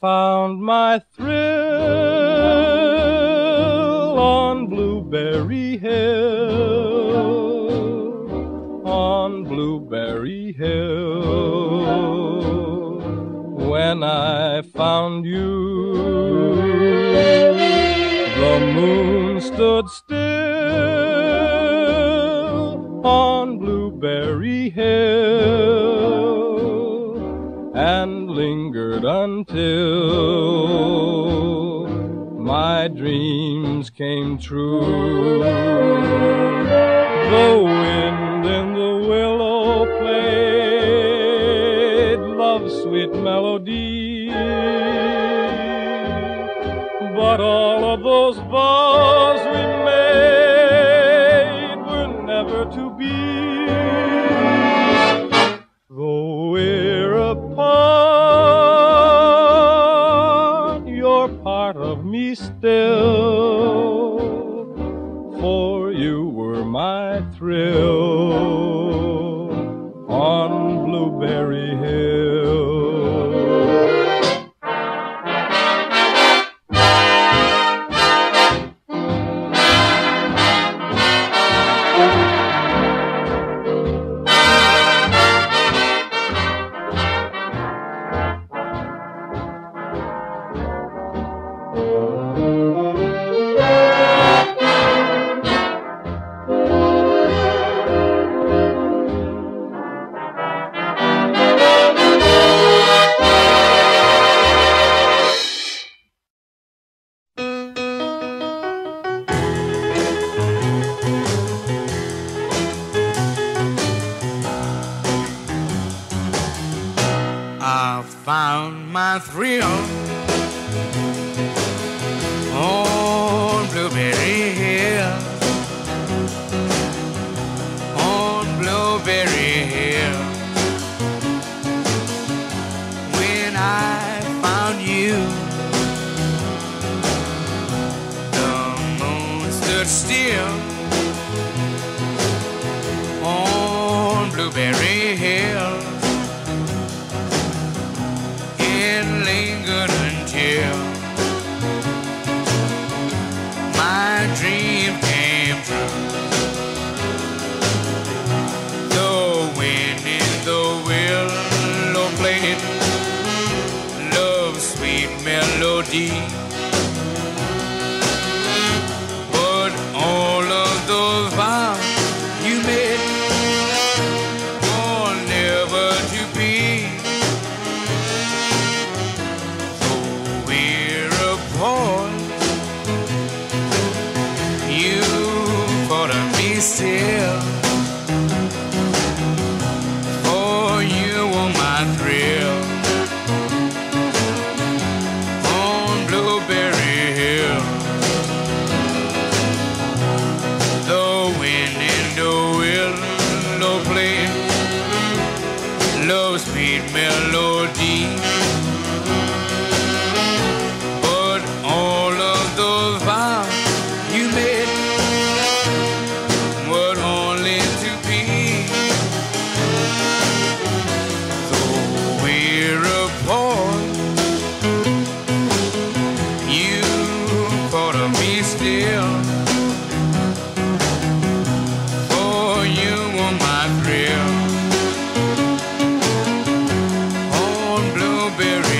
Found my thrill on Blueberry Hill, on Blueberry Hill, when I found you, the moon stood still on Blueberry Hill until my dreams came true. The wind in the willow played love's sweet melody. But all of those vows we made were never to be. Part of me still. For you were my thrill on Blueberry found my thrill on Blueberry Hill. On Blueberry Hill. When I found you, the moon stood still on Blueberry Hill. Still. still. Oh, you were my thrill, On blueberry